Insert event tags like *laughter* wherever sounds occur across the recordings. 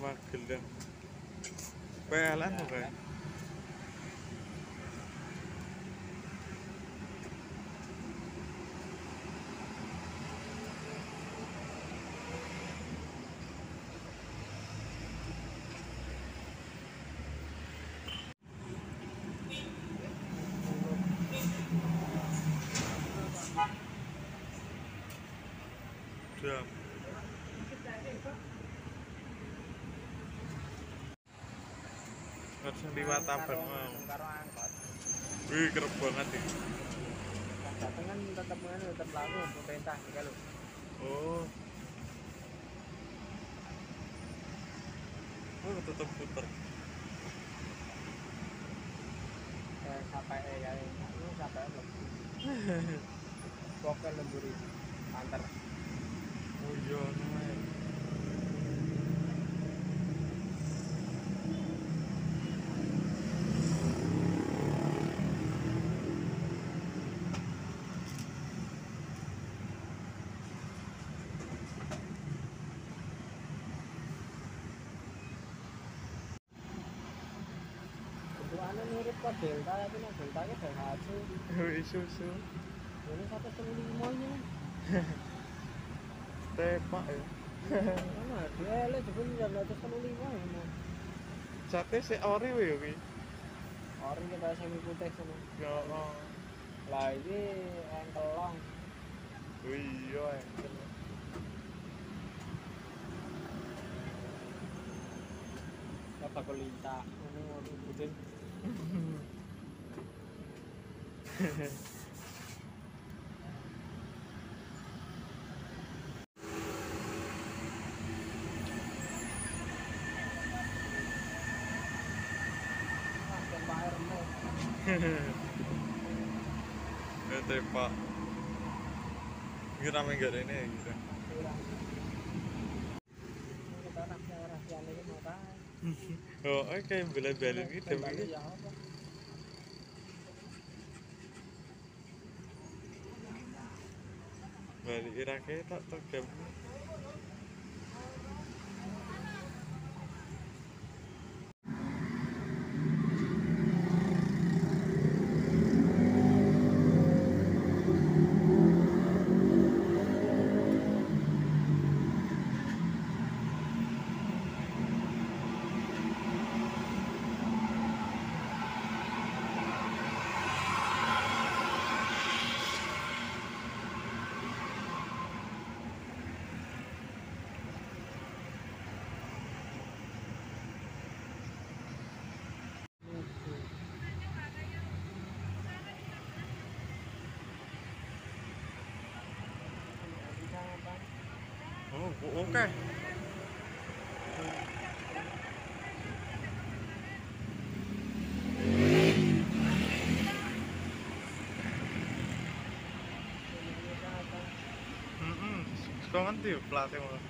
Vâng, kıldım. Bayağı lan bu kadar. Yeah. Jam. Harus liwat abang mau. karo angkot Wih, kerep banget kan tetap kan tetap laku pemerintah kalau Oh. Oh, tetap puter. eh, sampai eh ya itu sampai lebih *laughs* pokoknya lemburi antar Oh iya, ke delta tapi nih delta nya Daihatsu Wih, susu. ini satu *laughs* Tepak ya. *laughs* mana dia le juga jam satu lima ya mau Sate si ori wih wih. orang kita semi putih sana Ya ini engkelong Wih, iya. engkel. apa kulita ini mau diikutin *laughs* Ini namanya gak ada ini ya gitu. Ini kita rahasia rahasia lagi mau *laughs* Oh, oke, okay. bulat balik ini tembaknya. Balik iraknya tak tak gambar. Oke. Sekarang kan tuh pelatih.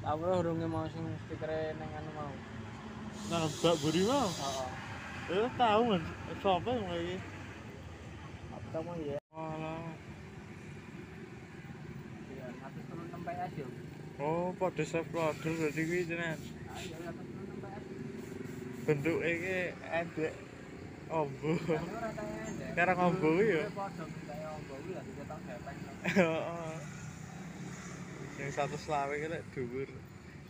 Aku urunge mau sing stikere ning anu mau. Mbak Buri mau. Heeh. Eh, tahu kan? Siapa yang lagi? Apa kamu ya? Walah. Iya, turun. Oh, pada loader berarti kuwi tenan. Ah, iya satu turun. Bentuke iki ombo. Karang ombo kuwi ya. Padha ombo kuwi gepeng. *laughs* Heeh. Yang satu selawe kira dhuwur.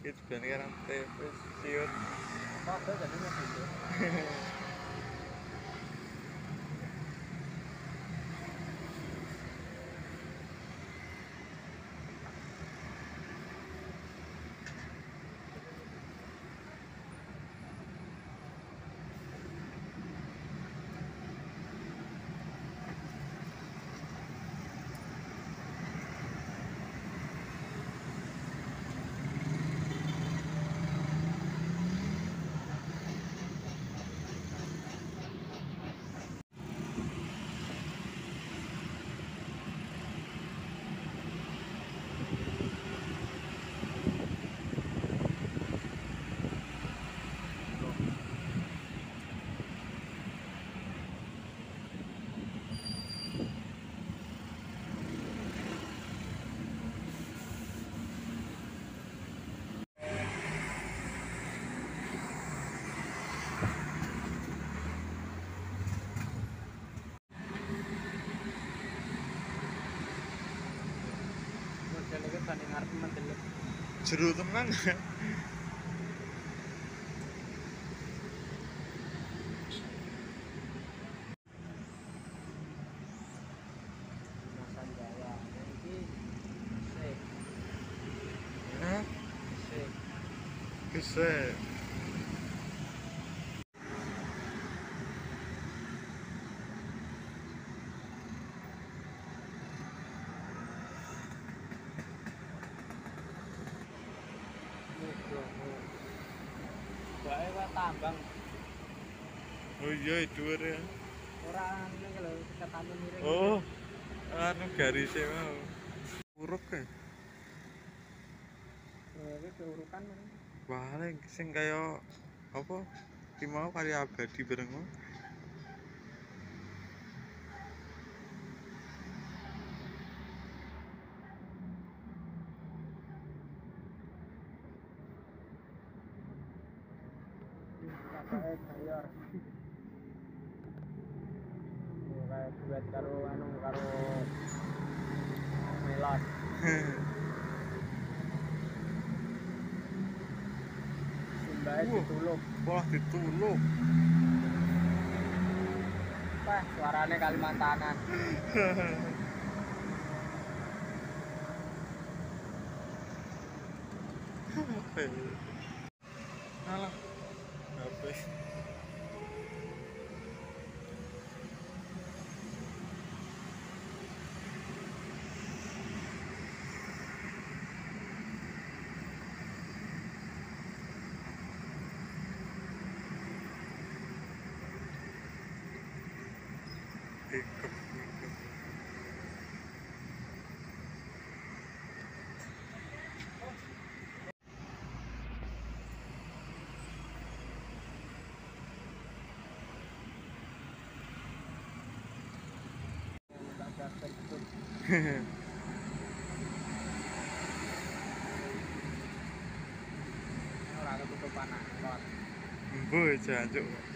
Itu ben karan tepe siur apa jadi *laughs* Daleke bani ngarep tambang Oh iya dhuwur ya. ora ning lho ketane miring Oh. Anu garise mau. Uruk ya. Eh, iki keurukan men. Paling sing kaya apa? Ki mau kali abadi bareng mau. Bae bayar Ya, kayak duet karo anu karo Melon Simbae Wah. dituluk Wah dituluk. Wah, suarane Kalimantanan *laughs* Apa *laughs* Ora ketutupan angkot Embo jancuk.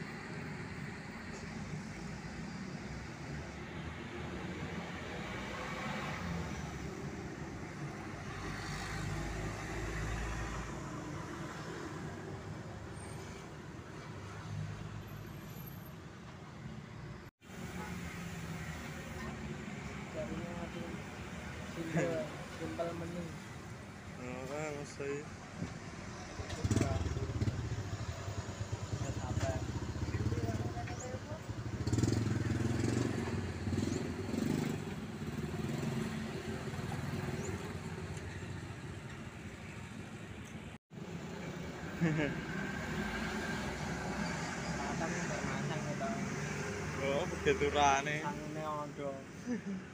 Matang ini matang itu Oh, begitu rana Matang ini ada *laughs*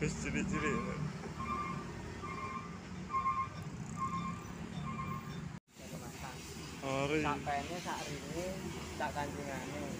Wis ciri-ciri. Ori. Sak pene sak rine, sak kancingane.